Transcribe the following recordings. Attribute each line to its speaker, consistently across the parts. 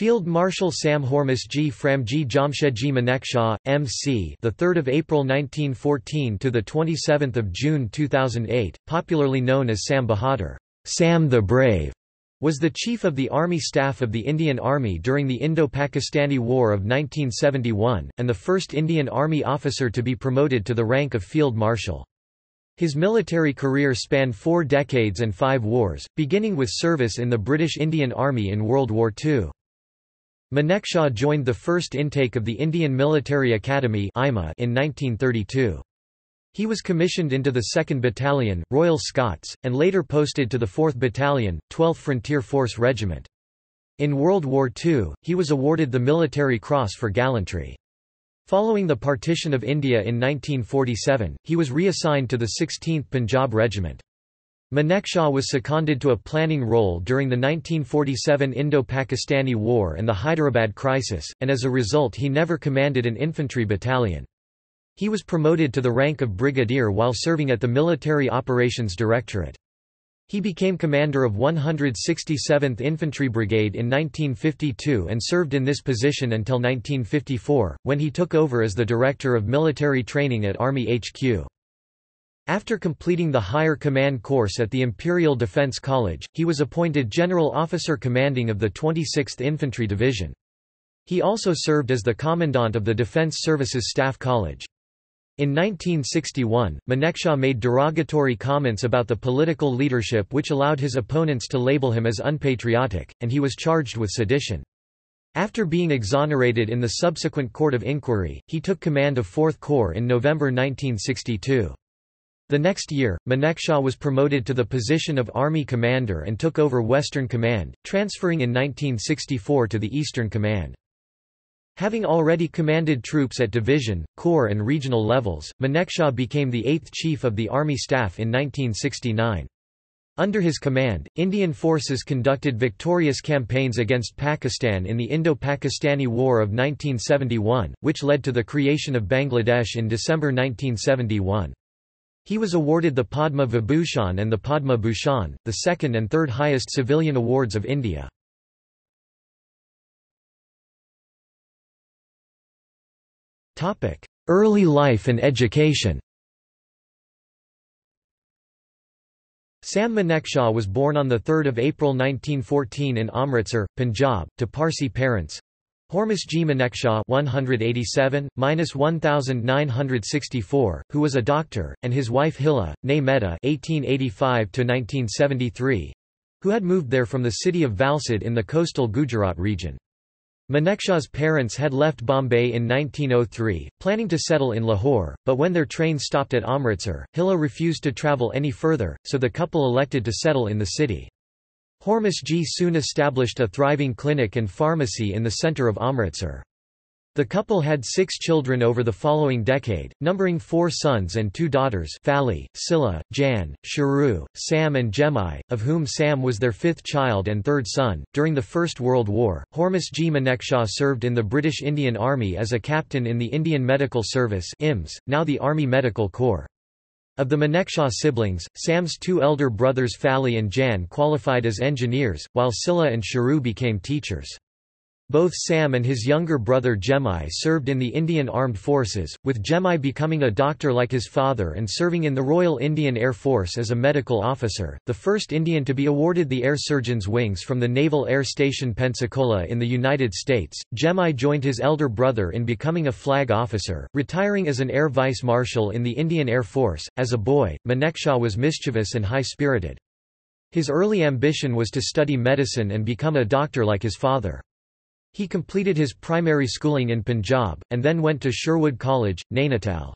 Speaker 1: Field Marshal Sam Hormusji Framji Jamshedji Manekshaw, M.C. the 3rd of April 1914 to the 27th of June 2008, popularly known as Sam Bahadur, Sam the Brave, was the chief of the Army Staff of the Indian Army during the Indo-Pakistani War of 1971 and the first Indian Army officer to be promoted to the rank of Field Marshal. His military career spanned four decades and five wars, beginning with service in the British Indian Army in World War II. Manekshaw joined the first intake of the Indian Military Academy in 1932. He was commissioned into the 2nd Battalion, Royal Scots, and later posted to the 4th Battalion, 12th Frontier Force Regiment. In World War II, he was awarded the Military Cross for gallantry. Following the partition of India in 1947, he was reassigned to the 16th Punjab Regiment. Manekshaw was seconded to a planning role during the 1947 Indo-Pakistani War and the Hyderabad crisis, and as a result he never commanded an infantry battalion. He was promoted to the rank of brigadier while serving at the Military Operations Directorate. He became commander of 167th Infantry Brigade in 1952 and served in this position until 1954, when he took over as the Director of Military Training at Army HQ. After completing the higher command course at the Imperial Defence College, he was appointed General Officer Commanding of the 26th Infantry Division. He also served as the Commandant of the Defence Services Staff College. In 1961, Manekshaw made derogatory comments about the political leadership which allowed his opponents to label him as unpatriotic, and he was charged with sedition. After being exonerated in the subsequent court of inquiry, he took command of 4th Corps in November 1962. The next year, Manekshaw was promoted to the position of Army Commander and took over Western Command, transferring in 1964 to the Eastern Command. Having already commanded troops at division, corps and regional levels, Manekshaw became the eighth Chief of the Army Staff in 1969. Under his command, Indian forces conducted victorious campaigns against Pakistan in the Indo-Pakistani War of 1971, which led to the creation of Bangladesh in December 1971. He was awarded the Padma Vibhushan and the Padma Bhushan, the second and third highest civilian awards of India. Early life and education Sam Manekshaw was born on 3 April 1914 in Amritsar, Punjab, to Parsi parents. Hormusjee Manekshaw 187 1964, who was a doctor, and his wife Hilla, née Mehta 1885 1973, who had moved there from the city of Valsad in the coastal Gujarat region. Manekshaw's parents had left Bombay in 1903, planning to settle in Lahore, but when their train stopped at Amritsar, Hilla refused to travel any further, so the couple elected to settle in the city. Hormusjee soon established a thriving clinic and pharmacy in the centre of Amritsar. The couple had six children over the following decade, numbering four sons and two daughters Fali, Silla, Jan, Sharu, Sam and Jemai, of whom Sam was their fifth child and third son. During the First World War, Hormusjee Manekshaw served in the British Indian Army as a captain in the Indian Medical Service IMS, now the Army Medical Corps. Of the Manekshaw siblings, Sam's two elder brothers Fali and Jan qualified as engineers, while Silla and Sharu became teachers. Both Sam and his younger brother Jemai served in the Indian Armed Forces, with Jemai becoming a doctor like his father and serving in the Royal Indian Air Force as a medical officer, the first Indian to be awarded the Air Surgeon's wings from the Naval Air Station Pensacola in the United States. Jemai joined his elder brother in becoming a flag officer, retiring as an Air Vice Marshal in the Indian Air Force. As a boy, Manekshaw was mischievous and high-spirited. His early ambition was to study medicine and become a doctor like his father. He completed his primary schooling in Punjab, and then went to Sherwood College, Nainital.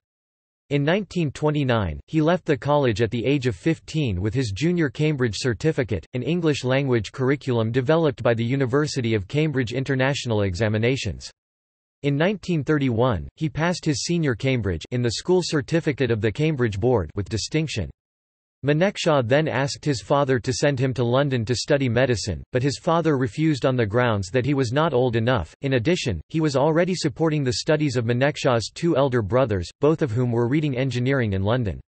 Speaker 1: In 1929, he left the college at the age of 15 with his junior Cambridge certificate, an English language curriculum developed by the University of Cambridge International Examinations. In 1931, he passed his senior Cambridge in the school certificate of the Cambridge Board with distinction. Manekshaw then asked his father to send him to London to study medicine, but his father refused on the grounds that he was not old enough. In addition, he was already supporting the studies of Manekshaw's two elder brothers, both of whom were reading engineering in London.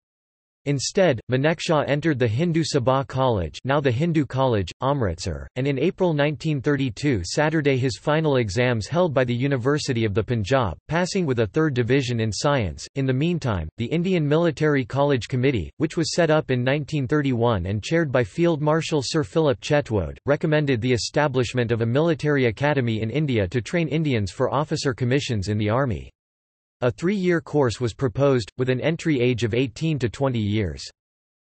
Speaker 1: Instead, Manekshaw entered the Hindu Sabha College now the Hindu College, Amritsar, and in April 1932 Saturday his final exams held by the University of the Punjab, passing with a third division in science. In the meantime, the Indian Military College Committee, which was set up in 1931 and chaired by Field Marshal Sir Philip Chetwode, recommended the establishment of a military academy in India to train Indians for officer commissions in the army. A three-year course was proposed, with an entry age of 18 to 20 years.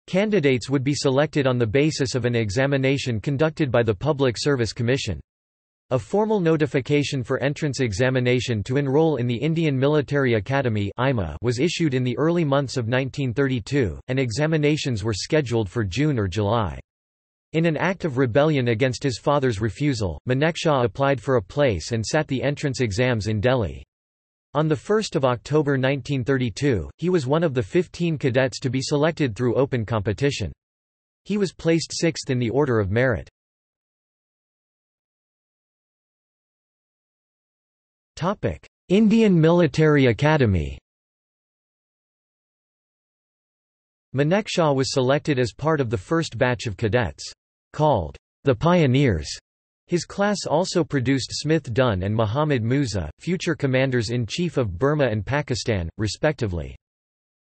Speaker 1: Candidates would be selected on the basis of an examination conducted by the Public Service Commission. A formal notification for entrance examination to enroll in the Indian Military Academy was issued in the early months of 1932, and examinations were scheduled for June or July. In an act of rebellion against his father's refusal, Manekshaw applied for a place and sat the entrance exams in Delhi. On 1 October 1932, he was one of the 15 cadets to be selected through open competition. He was placed sixth in the order of merit. Indian Military Academy Manekshaw was selected as part of the first batch of cadets, called the Pioneers, his class also produced Smith Dunn and Muhammad Musa, future commanders-in-chief of Burma and Pakistan, respectively.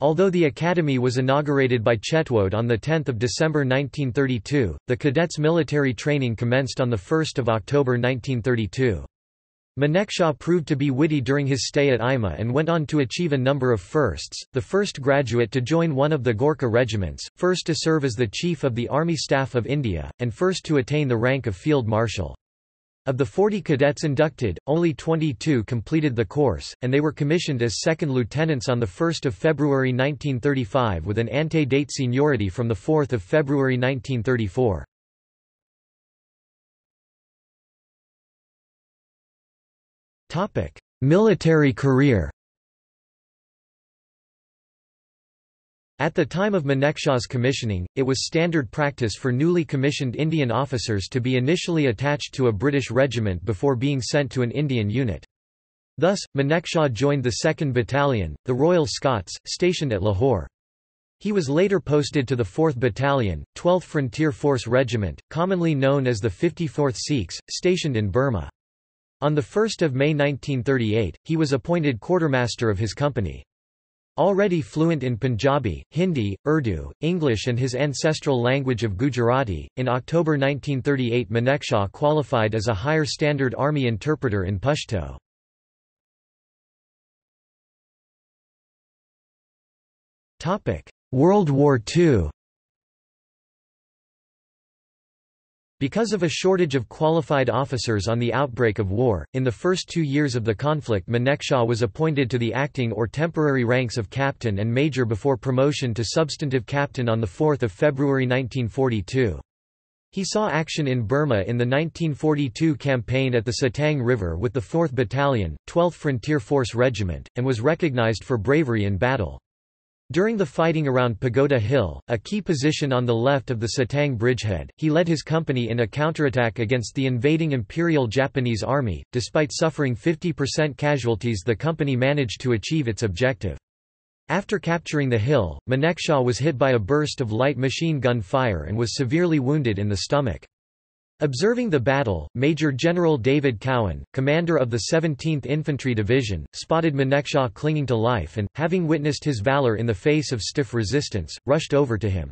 Speaker 1: Although the academy was inaugurated by Chetwode on 10 December 1932, the cadets' military training commenced on 1 October 1932. Manekshaw proved to be witty during his stay at IMA and went on to achieve a number of firsts, the first graduate to join one of the Gorkha regiments, first to serve as the Chief of the Army Staff of India, and first to attain the rank of Field Marshal. Of the 40 cadets inducted, only 22 completed the course, and they were commissioned as second lieutenants on 1 February 1935 with an ante-date seniority from 4 February 1934. Military career At the time of Manekshaw's commissioning, it was standard practice for newly commissioned Indian officers to be initially attached to a British regiment before being sent to an Indian unit. Thus, Manekshaw joined the 2nd Battalion, the Royal Scots, stationed at Lahore. He was later posted to the 4th Battalion, 12th Frontier Force Regiment, commonly known as the 54th Sikhs, stationed in Burma. On 1 May 1938, he was appointed quartermaster of his company. Already fluent in Punjabi, Hindi, Urdu, English and his ancestral language of Gujarati, in October 1938 Manekshaw qualified as a higher standard army interpreter in Pashto. World War II Because of a shortage of qualified officers on the outbreak of war, in the first two years of the conflict Manekshaw was appointed to the acting or temporary ranks of captain and major before promotion to substantive captain on 4 February 1942. He saw action in Burma in the 1942 campaign at the Sittang River with the 4th Battalion, 12th Frontier Force Regiment, and was recognized for bravery in battle. During the fighting around Pagoda Hill, a key position on the left of the Sittang bridgehead, he led his company in a counterattack against the invading Imperial Japanese Army. Despite suffering 50% casualties, the company managed to achieve its objective. After capturing the hill, Manekshaw was hit by a burst of light machine gun fire and was severely wounded in the stomach. Observing the battle, Major General David Cowan, commander of the 17th Infantry Division, spotted Manekshaw clinging to life and, having witnessed his valor in the face of stiff resistance, rushed over to him.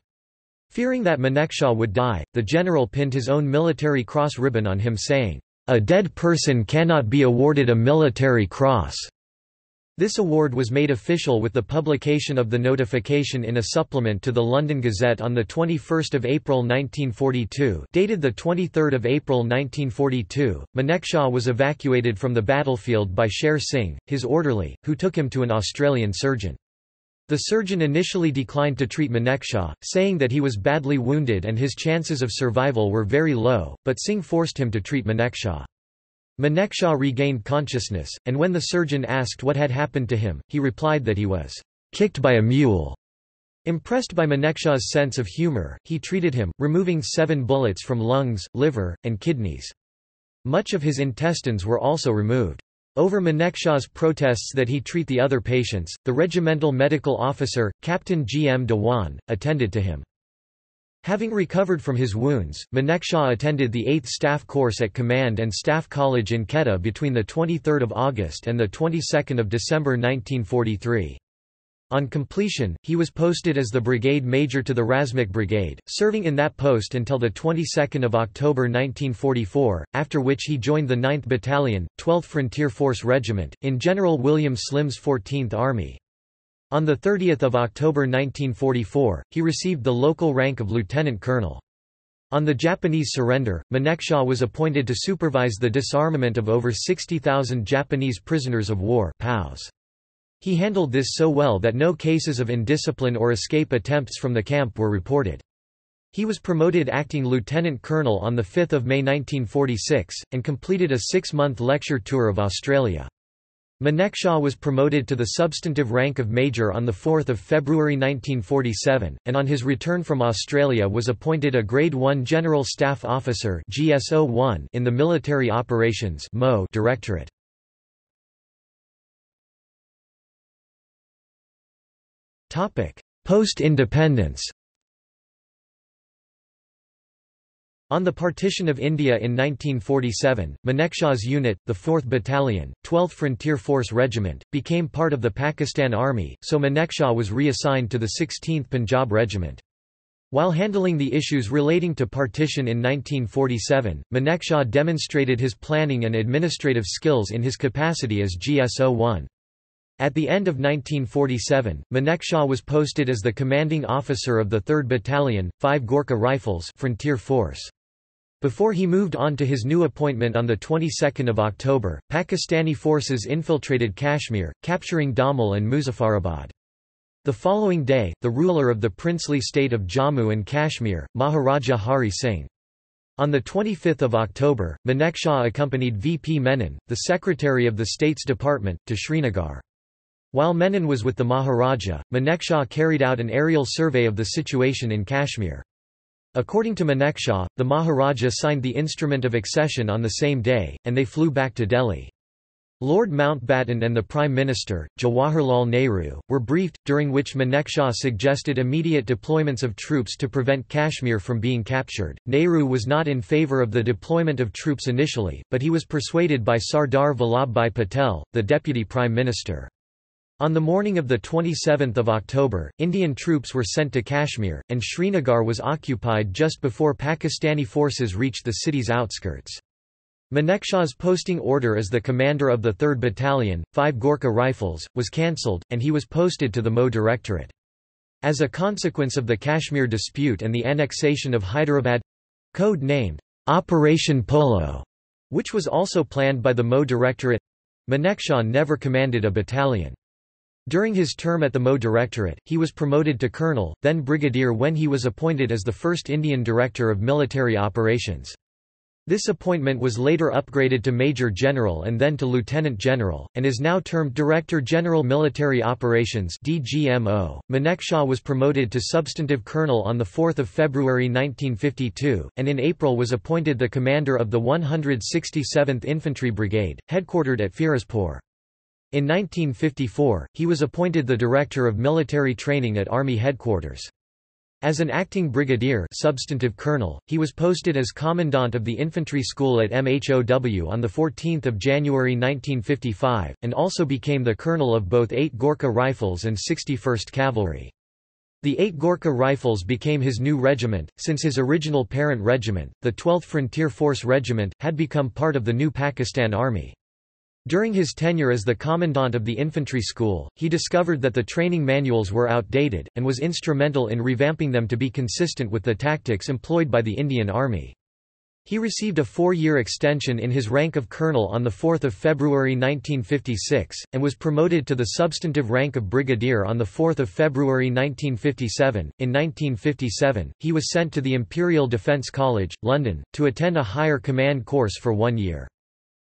Speaker 1: Fearing that Manekshaw would die, the general pinned his own military cross ribbon on him saying, "'A dead person cannot be awarded a military cross.' This award was made official with the publication of the notification in a supplement to the London Gazette on 21 April 1942 dated 23 April 1942. Manekshaw was evacuated from the battlefield by Sher Singh, his orderly, who took him to an Australian surgeon. The surgeon initially declined to treat Manekshaw, saying that he was badly wounded and his chances of survival were very low, but Singh forced him to treat Manekshaw. Manekshaw regained consciousness, and when the surgeon asked what had happened to him, he replied that he was kicked by a mule. Impressed by Manekshaw's sense of humor, he treated him, removing seven bullets from lungs, liver, and kidneys. Much of his intestines were also removed. Over Manekshaw's protests that he treat the other patients, the regimental medical officer, Captain G. M. Dewan, attended to him. Having recovered from his wounds, Manekshaw attended the 8th Staff Course at Command and Staff College in Quetta between 23 August and 22 December 1943. On completion, he was posted as the brigade major to the Razmak Brigade, serving in that post until the 22nd of October 1944, after which he joined the 9th Battalion, 12th Frontier Force Regiment, in General William Slim's 14th Army. On 30 October 1944, he received the local rank of lieutenant colonel. On the Japanese surrender, Manekshaw was appointed to supervise the disarmament of over 60,000 Japanese prisoners of war POWs. He handled this so well that no cases of indiscipline or escape attempts from the camp were reported. He was promoted acting lieutenant colonel on 5 May 1946, and completed a six-month lecture tour of Australia. Manekshaw was promoted to the substantive rank of major on 4 February 1947, and on his return from Australia was appointed a Grade 1 General Staff Officer in the Military Operations Directorate. Post-independence On the partition of India in 1947, Manekshaw's unit, the 4th Battalion, 12th Frontier Force Regiment, became part of the Pakistan Army, so Manekshaw was reassigned to the 16th Punjab Regiment. While handling the issues relating to partition in 1947, Manekshaw demonstrated his planning and administrative skills in his capacity as GSO-1. At the end of 1947, Manekshaw was posted as the commanding officer of the 3rd Battalion, 5 Gorkha Rifles Frontier Force. Before he moved on to his new appointment on the 22nd of October, Pakistani forces infiltrated Kashmir, capturing Domel and Muzaffarabad. The following day, the ruler of the princely state of Jammu and Kashmir, Maharaja Hari Singh. On 25 October, Manekshaw accompanied VP Menon, the secretary of the State's Department, to Srinagar. While Menon was with the Maharaja, Manekshaw carried out an aerial survey of the situation in Kashmir. According to Manekshaw, the Maharaja signed the instrument of accession on the same day, and they flew back to Delhi. Lord Mountbatten and the Prime Minister, Jawaharlal Nehru, were briefed, during which Manekshaw suggested immediate deployments of troops to prevent Kashmir from being captured. Nehru was not in favour of the deployment of troops initially, but he was persuaded by Sardar Vallabhbhai Patel, the Deputy Prime Minister. On the morning of 27 October, Indian troops were sent to Kashmir, and Srinagar was occupied just before Pakistani forces reached the city's outskirts. Manekshaw's posting order as the commander of the 3rd Battalion, 5 Gorkha Rifles, was cancelled, and he was posted to the MO Directorate. As a consequence of the Kashmir dispute and the annexation of Hyderabad—code named, Operation Polo, which was also planned by the MO Directorate—Manekshaw never commanded a battalion. During his term at the MO Directorate, he was promoted to colonel, then brigadier when he was appointed as the first Indian Director of Military Operations. This appointment was later upgraded to Major General and then to Lieutenant General, and is now termed Director General Military Operations DGMO. Manekshaw was promoted to Substantive Colonel on 4 February 1952, and in April was appointed the commander of the 167th Infantry Brigade, headquartered at Firozpur. In 1954, he was appointed the Director of Military Training at Army Headquarters. As an acting brigadier substantive colonel, he was posted as Commandant of the Infantry School at MHOW on 14 January 1955, and also became the colonel of both 8 Gorkha Rifles and 61st Cavalry. The 8 Gorkha Rifles became his new regiment, since his original parent regiment, the 12th Frontier Force Regiment, had become part of the new Pakistan Army. During his tenure as the commandant of the infantry school, he discovered that the training manuals were outdated, and was instrumental in revamping them to be consistent with the tactics employed by the Indian Army. He received a four-year extension in his rank of colonel on 4 February 1956, and was promoted to the substantive rank of brigadier on 4 February 1957. In 1957, he was sent to the Imperial Defence College, London, to attend a higher command course for one year.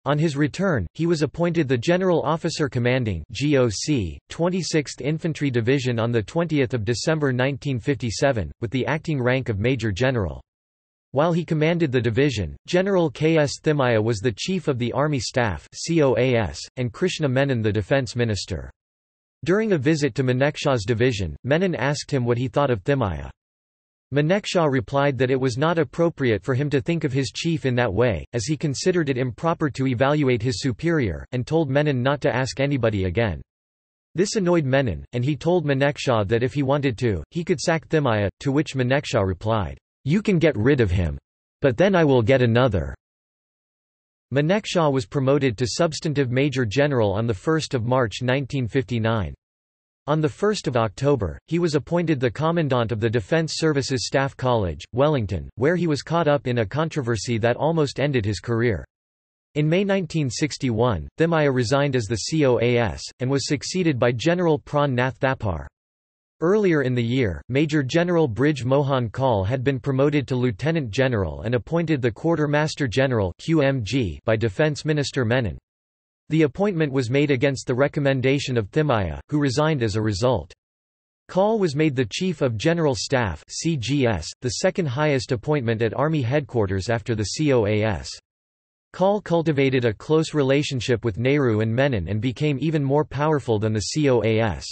Speaker 1: On his return, he was appointed the General Officer Commanding GOC, 26th Infantry Division on 20 December 1957, with the acting rank of Major General. While he commanded the division, General K. S. Thimayya was the Chief of the Army Staff and Krishna Menon the Defence Minister. During a visit to Manekshaw's division, Menon asked him what he thought of Thimayya. Manekshaw replied that it was not appropriate for him to think of his chief in that way, as he considered it improper to evaluate his superior, and told Menon not to ask anybody again. This annoyed Menon, and he told Manekshaw that if he wanted to, he could sack Thimayya, to which Manekshaw replied, you can get rid of him. But then I will get another. Manekshaw was promoted to substantive major general on 1 March 1959. On 1 October, he was appointed the Commandant of the Defence Services Staff College, Wellington, where he was caught up in a controversy that almost ended his career. In May 1961, Thimayya resigned as the COAS, and was succeeded by General Pran Nath Thapar. Earlier in the year, Major General Brij Mohan Kaul had been promoted to Lieutenant General and appointed the Quartermaster General QMG by Defence Minister Menon. The appointment was made against the recommendation of Thimayya, who resigned as a result. Kaul was made the Chief of General Staff CGS, the second highest appointment at Army headquarters after the COAS. Kaul cultivated a close relationship with Nehru and Menon and became even more powerful than the COAS.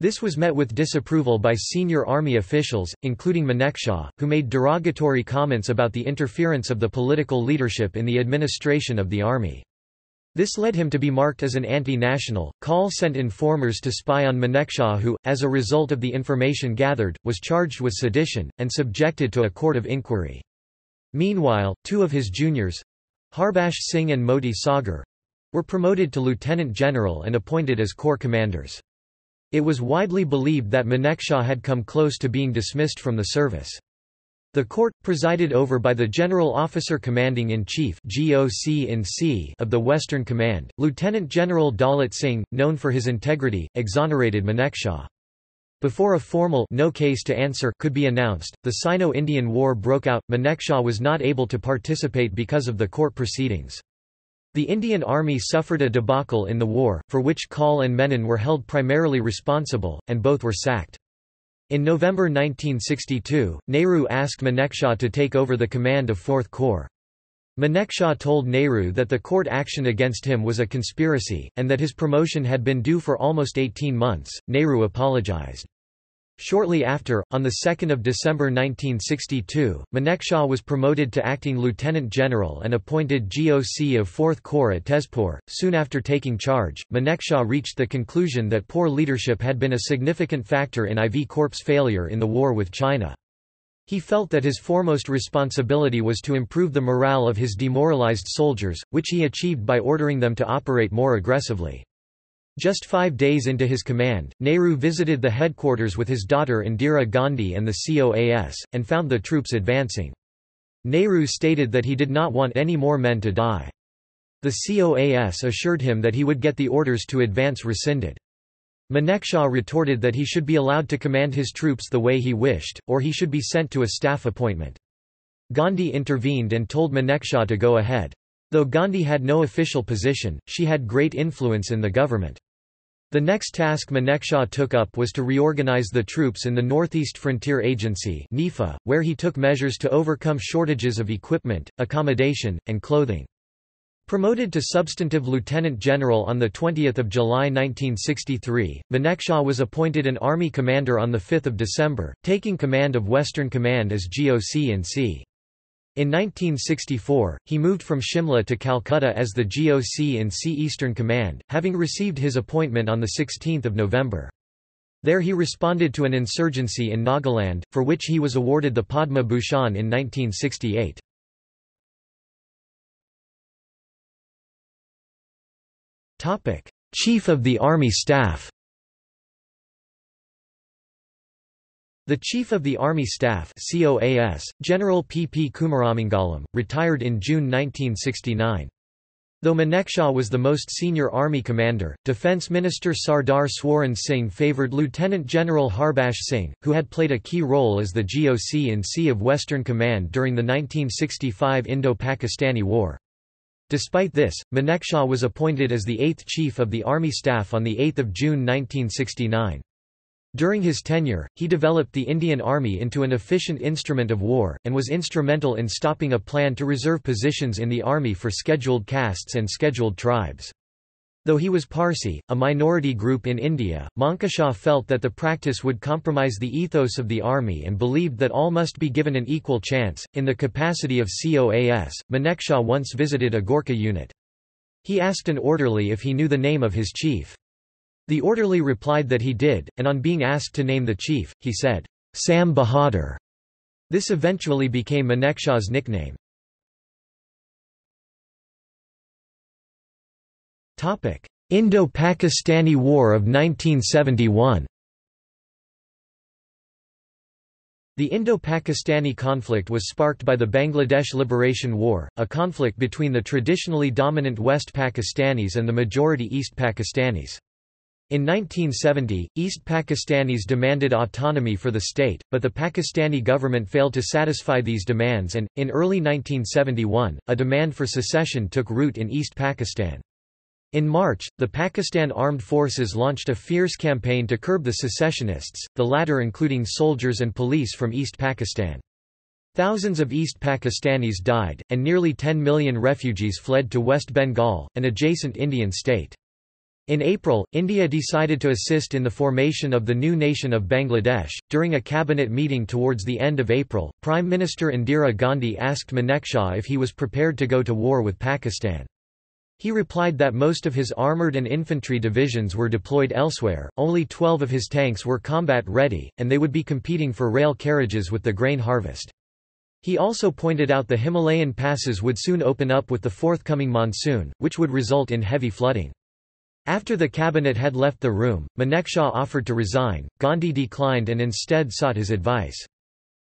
Speaker 1: This was met with disapproval by senior army officials, including Manekshaw, who made derogatory comments about the interference of the political leadership in the administration of the army. This led him to be marked as an anti-national. Kaul sent informers to spy on Manekshaw who, as a result of the information gathered, was charged with sedition, and subjected to a court of inquiry. Meanwhile, two of his juniors, Harbaksh Singh and Moti Sagar, were promoted to lieutenant general and appointed as corps commanders. It was widely believed that Manekshaw had come close to being dismissed from the service. The court, presided over by the General Officer Commanding-in-Chief of the Western Command, Lieutenant General Daulat Singh, known for his integrity, exonerated Manekshaw. Before a formal no case to answer could be announced, the Sino-Indian War broke out. Manekshaw was not able to participate because of the court proceedings. The Indian Army suffered a debacle in the war, for which Kaul and Menon were held primarily responsible, and both were sacked. In November 1962, Nehru asked Manekshaw to take over the command of 4th Corps. Manekshaw told Nehru that the court action against him was a conspiracy, and that his promotion had been due for almost 18 months. Nehru apologized. Shortly after, on 2 December 1962, Manekshaw was promoted to acting lieutenant general and appointed GOC of 4th Corps at Tezpur. Soon after taking charge, Manekshaw reached the conclusion that poor leadership had been a significant factor in IV Corps' failure in the war with China. He felt that his foremost responsibility was to improve the morale of his demoralized soldiers, which he achieved by ordering them to operate more aggressively. Just five days into his command, Nehru visited the headquarters with his daughter Indira Gandhi and the COAS, and found the troops advancing. Nehru stated that he did not want any more men to die. The COAS assured him that he would get the orders to advance rescinded. Manekshaw retorted that he should be allowed to command his troops the way he wished, or he should be sent to a staff appointment. Gandhi intervened and told Manekshaw to go ahead. Though Gandhi had no official position, she had great influence in the government. The next task Manekshaw took up was to reorganize the troops in the Northeast Frontier Agency where he took measures to overcome shortages of equipment, accommodation, and clothing. Promoted to substantive lieutenant general on 20 July 1963, Manekshaw was appointed an army commander on 5 December, taking command of Western Command as GOC in C. In 1964, he moved from Shimla to Calcutta as the GOC in C Eastern Command, having received his appointment on 16 November. There he responded to an insurgency in Nagaland, for which he was awarded the Padma Bhushan in 1968. Chief of the Army Staff The Chief of the Army Staff COAS, General P. P. Kumaramangalam, retired in June 1969. Though Manekshaw was the most senior army commander, Defence Minister Sardar Swaran Singh favoured Lieutenant General Harbaksh Singh, who had played a key role as the GOC in C of Western Command during the 1965 Indo-Pakistani War. Despite this, Manekshaw was appointed as the eighth Chief of the Army Staff on 8 June 1969. During his tenure, he developed the Indian Army into an efficient instrument of war, and was instrumental in stopping a plan to reserve positions in the army for scheduled castes and scheduled tribes. Though he was Parsi, a minority group in India, Manekshaw felt that the practice would compromise the ethos of the army and believed that all must be given an equal chance. In the capacity of COAS, Manekshaw once visited a Gorkha unit. He asked an orderly if he knew the name of his chief. The orderly replied that he did, and on being asked to name the chief, he said, Sam Bahadur. This eventually became Manekshaw's nickname. Indo-Pakistani War of 1971 The Indo-Pakistani conflict was sparked by the Bangladesh Liberation War, a conflict between the traditionally dominant West Pakistanis and the majority East Pakistanis. In 1970, East Pakistanis demanded autonomy for the state, but the Pakistani government failed to satisfy these demands and, in early 1971, a demand for secession took root in East Pakistan. In March, the Pakistan Armed Forces launched a fierce campaign to curb the secessionists, the latter including soldiers and police from East Pakistan. Thousands of East Pakistanis died, and nearly 10 million refugees fled to West Bengal, an adjacent Indian state. In April, India decided to assist in the formation of the new nation of Bangladesh. During a cabinet meeting towards the end of April, Prime Minister Indira Gandhi asked Manekshaw if he was prepared to go to war with Pakistan. He replied that most of his armoured and infantry divisions were deployed elsewhere, only 12 of his tanks were combat ready, and they would be competing for rail carriages with the grain harvest. He also pointed out the Himalayan passes would soon open up with the forthcoming monsoon, which would result in heavy flooding. After the cabinet had left the room, Manekshaw offered to resign, Gandhi declined and instead sought his advice.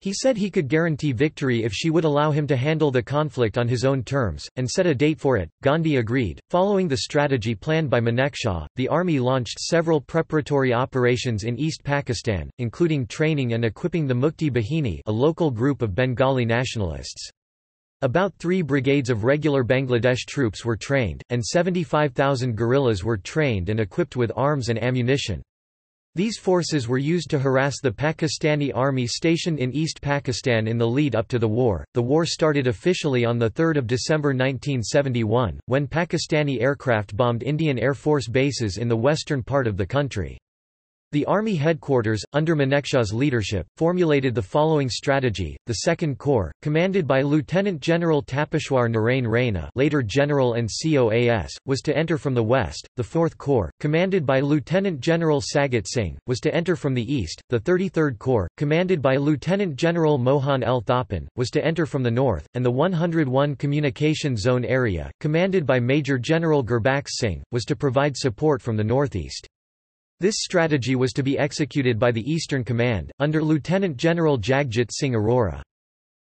Speaker 1: He said he could guarantee victory if she would allow him to handle the conflict on his own terms, and set a date for it. Gandhi agreed. Following the strategy planned by Manekshaw, the army launched several preparatory operations in East Pakistan, including training and equipping the Mukti Bahini, a local group of Bengali nationalists. About three brigades of regular Bangladesh troops were trained, and 75,000 guerrillas were trained and equipped with arms and ammunition. These forces were used to harass the Pakistani army stationed in East Pakistan in the lead up to the war. The war started officially on 3 December 1971, when Pakistani aircraft bombed Indian Air Force bases in the western part of the country. The Army headquarters, under Manekshaw's leadership, formulated the following strategy. The Second Corps, commanded by Lieutenant General Tapeshwar Narain Raina later General and COAS, was to enter from the west, the Fourth Corps, commanded by Lieutenant General Sagat Singh, was to enter from the east, the 33rd Corps, commanded by Lieutenant General Mohan L. Thapan, was to enter from the north, and the 101 Communication Zone area, commanded by Major General Gurbaksh Singh, was to provide support from the northeast. This strategy was to be executed by the Eastern Command, under Lieutenant General Jagjit Singh Arora.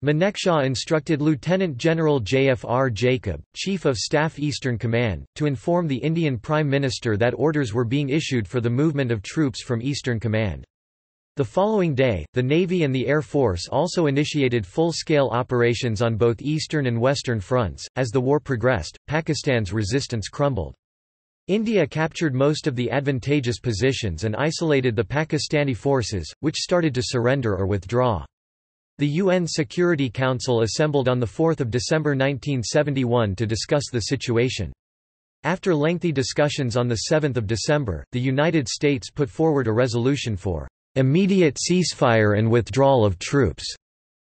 Speaker 1: Manekshaw instructed Lieutenant General J.F.R. Jacob, Chief of Staff Eastern Command, to inform the Indian Prime Minister that orders were being issued for the movement of troops from Eastern Command. The following day, the Navy and the Air Force also initiated full-scale operations on both eastern and western fronts. As the war progressed, Pakistan's resistance crumbled. India captured most of the advantageous positions and isolated the Pakistani forces, which started to surrender or withdraw. The UN Security Council assembled on 4 December 1971 to discuss the situation. After lengthy discussions on 7 December, the United States put forward a resolution for immediate ceasefire and withdrawal of troops.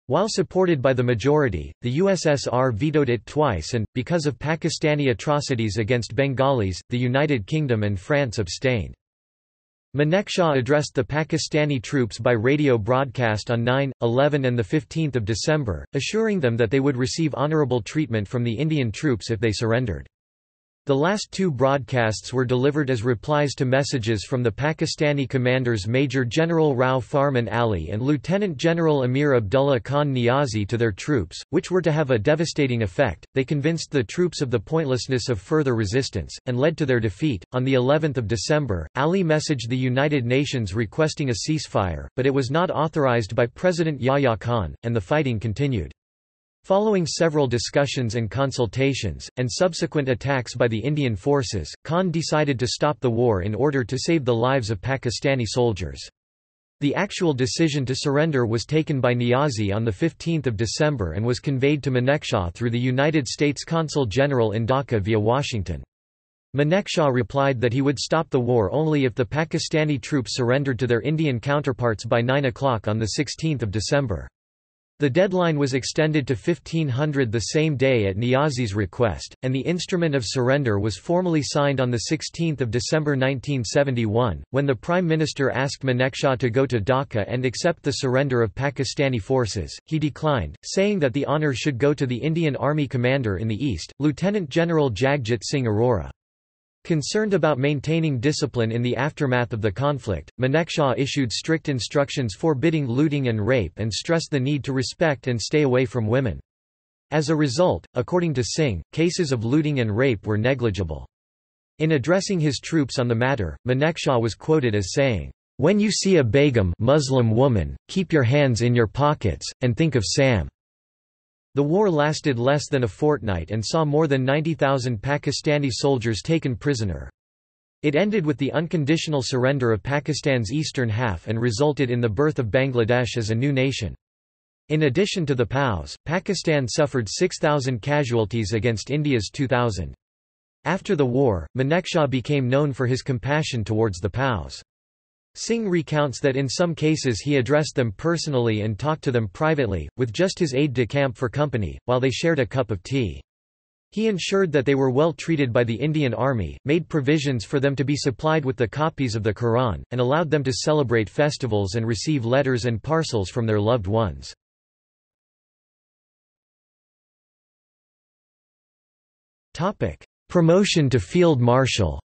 Speaker 1: While supported by the majority, the USSR vetoed it twice and, because of Pakistani atrocities against Bengalis, the United Kingdom and France abstained. Manekshaw addressed the Pakistani troops by radio broadcast on 9, 11 and 15 December, assuring them that they would receive honourable treatment from the Indian troops if they surrendered. The last two broadcasts were delivered as replies to messages from the Pakistani commanders Major General Rao Farman Ali and Lieutenant General Amir Abdullah Khan Niazi to their troops, which were to have a devastating effect. They convinced the troops of the pointlessness of further resistance and led to their defeat. On the 11th of December, Ali messaged the United Nations requesting a ceasefire, but it was not authorized by President Yahya Khan, and the fighting continued. Following several discussions and consultations, and subsequent attacks by the Indian forces, Khan decided to stop the war in order to save the lives of Pakistani soldiers. The actual decision to surrender was taken by Niazi on 15 December and was conveyed to Manekshaw through the United States Consul General in Dhaka via Washington. Manekshaw replied that he would stop the war only if the Pakistani troops surrendered to their Indian counterparts by 9 o'clock on 16 December. The deadline was extended to 1500 the same day at Niazi's request, and the instrument of surrender was formally signed on 16 December 1971, when the Prime Minister asked Manekshaw to go to Dhaka and accept the surrender of Pakistani forces. He declined, saying that the honour should go to the Indian Army commander in the east, Lieutenant General Jagjit Singh Arora. Concerned about maintaining discipline in the aftermath of the conflict, Manekshaw issued strict instructions forbidding looting and rape and stressed the need to respect and stay away from women. As a result, according to Singh, cases of looting and rape were negligible. In addressing his troops on the matter, Manekshaw was quoted as saying, "When you see a begum Muslim woman, keep your hands in your pockets, and think of Sam." The war lasted less than a fortnight and saw more than 90,000 Pakistani soldiers taken prisoner. It ended with the unconditional surrender of Pakistan's eastern half and resulted in the birth of Bangladesh as a new nation. In addition to the POWs, Pakistan suffered 6,000 casualties against India's 2,000. After the war, Manekshaw became known for his compassion towards the POWs. Singh recounts that in some cases he addressed them personally and talked to them privately, with just his aide-de-camp for company, while they shared a cup of tea. He ensured that they were well treated by the Indian Army, made provisions for them to be supplied with the copies of the Quran, and allowed them to celebrate festivals and receive letters and parcels from their loved ones. Promotion to Field Marshal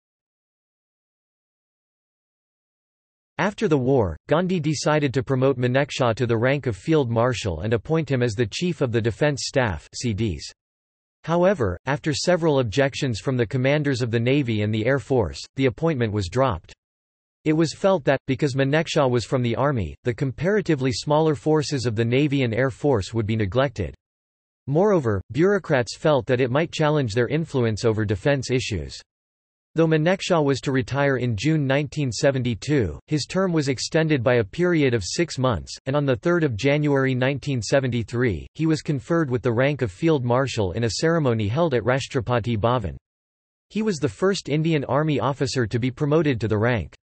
Speaker 1: After the war, Gandhi decided to promote Manekshaw to the rank of Field Marshal and appoint him as the Chief of the Defence Staff CDs. However, after several objections from the commanders of the Navy and the Air Force, the appointment was dropped. It was felt that, because Manekshaw was from the Army, the comparatively smaller forces of the Navy and Air Force would be neglected. Moreover, bureaucrats felt that it might challenge their influence over defense issues. Though Manekshaw was to retire in June 1972, his term was extended by a period of six months, and on 3 January 1973, he was conferred with the rank of Field Marshal in a ceremony held at Rashtrapati Bhavan. He was the first Indian Army officer to be promoted to the rank.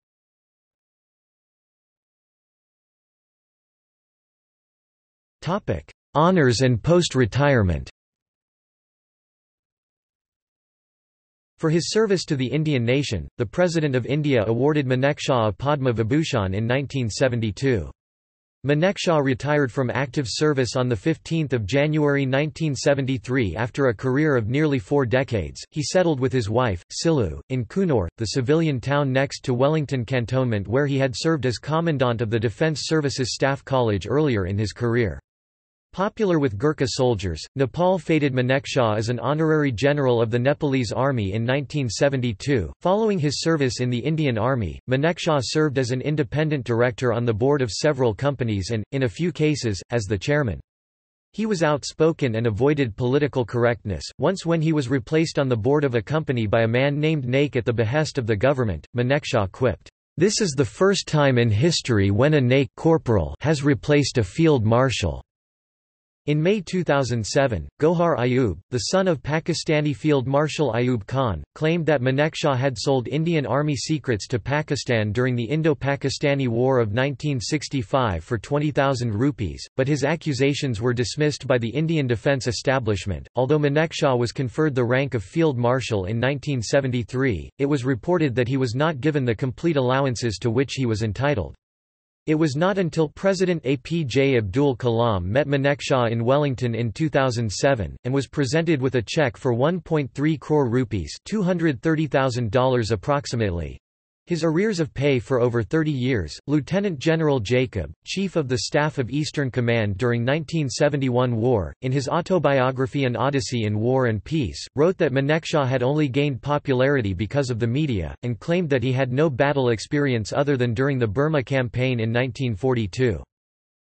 Speaker 1: Honours and post-retirement For his service to the Indian nation, the President of India awarded Manekshaw a Padma Vibhushan in 1972. Manekshaw retired from active service on 15 January 1973 after a career of nearly four decades. He settled with his wife, Silu, in Coonoor, the civilian town next to Wellington Cantonment where he had served as Commandant of the Defence Services Staff College earlier in his career. Popular with Gurkha soldiers, Nepal fated Manekshaw as an honorary general of the Nepalese army in 1972. Following his service in the Indian Army, Manekshaw served as an independent director on the board of several companies and, in a few cases, as the chairman. He was outspoken and avoided political correctness. Once, when he was replaced on the board of a company by a man named Naik at the behest of the government, Manekshaw quipped, This is the first time in history when a Naik corporal has replaced a field marshal. In May 2007, Gohar Ayub, the son of Pakistani Field Marshal Ayub Khan, claimed that Manekshaw had sold Indian Army secrets to Pakistan during the Indo-Pakistani War of 1965 for 20,000 rupees, but his accusations were dismissed by the Indian Defence Establishment. Although Manekshaw was conferred the rank of Field Marshal in 1973, it was reported that he was not given the complete allowances to which he was entitled. It was not until President APJ Abdul Kalam met Manekshaw in Wellington in 2007, and was presented with a check for 1.3 crore rupees $230,000 approximately, his arrears of pay for over 30 years, Lieutenant General Jacob, Chief of the Staff of Eastern Command during 1971 war, in his autobiography An Odyssey in War and Peace, wrote that Manekshaw had only gained popularity because of the media, and claimed that he had no battle experience other than during the Burma campaign in 1942.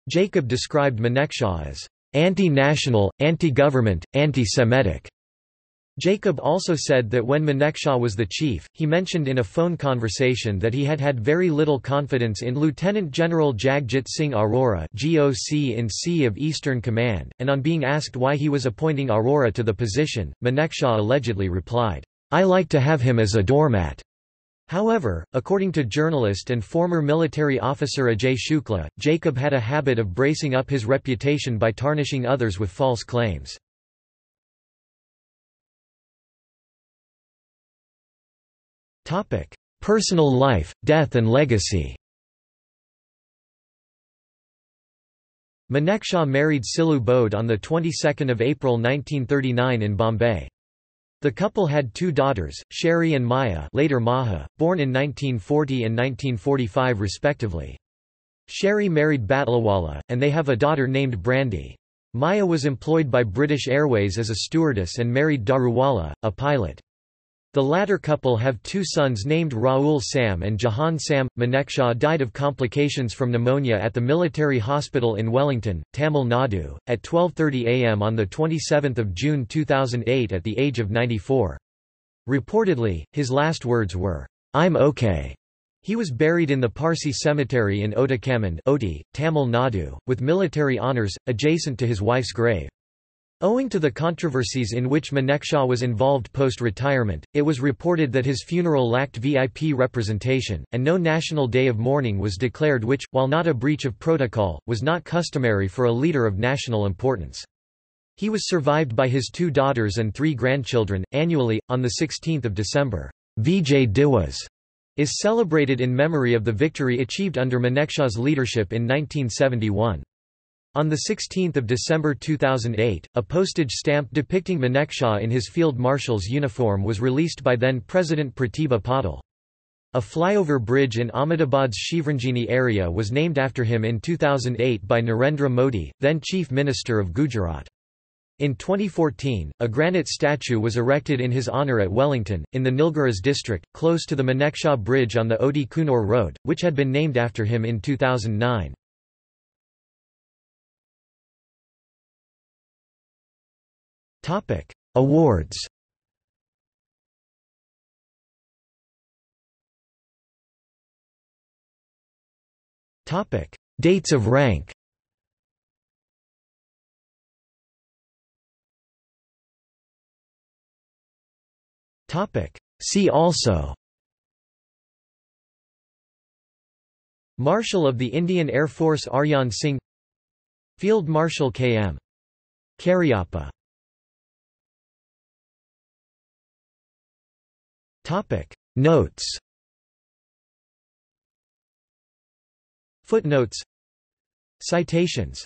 Speaker 1: Jacob described Manekshaw as anti-national, anti-government, anti-Semitic, Jacob also said that when Manekshaw was the chief, he mentioned in a phone conversation that he had had very little confidence in Lieutenant General Jagjit Singh Arora GOC in C of Eastern Command, and on being asked why he was appointing Arora to the position, Manekshaw allegedly replied, I like to have him as a doormat. However, according to journalist and former military officer Ajay Shukla, Jacob had a habit of bracing up his reputation by tarnishing others with false claims. Personal life, death and legacy Manekshaw married Silloo Bode on the 22nd of April 1939 in Bombay. The couple had two daughters, Sherry and Maya later Maha, born in 1940 and 1945 respectively. Sherry married Batliwala, and they have a daughter named Brandy. Maya was employed by British Airways as a stewardess and married Daruwala, a pilot. The latter couple have two sons named Raul Sam and Jahan Sam. Manekshaw died of complications from pneumonia at the military hospital in Wellington, Tamil Nadu, at 12.30 am on 27 June 2008 at the age of 94. Reportedly, his last words were, I'm okay. He was buried in the Parsi cemetery in Ootacamund Ooty, Tamil Nadu, with military honours, adjacent to his wife's grave. Owing to the controversies in which Manekshaw was involved post-retirement, it was reported that his funeral lacked VIP representation, and no national day of mourning was declared which, while not a breach of protocol, was not customary for a leader of national importance. He was survived by his two daughters and three grandchildren. Annually, on 16 December, Vijay Diwas is celebrated in memory of the victory achieved under Manekshaw's leadership in 1971. On 16 December 2008, a postage stamp depicting Manekshaw in his field marshal's uniform was released by then-President Pratibha Patil. A flyover bridge in Ahmedabad's Shivranjani area was named after him in 2008 by Narendra Modi, then Chief Minister of Gujarat. In 2014, a granite statue was erected in his honour at Wellington, in the Nilgiris district, close to the Manekshaw Bridge on the Ooty Coonoor Road, which had been named after him in 2009. Topic: Awards. Topic: Dates of rank. Topic: See also. Marshal of the Indian Air Force Arjan Singh Field Marshal K.M. Cariappa Notes. Footnotes. Citations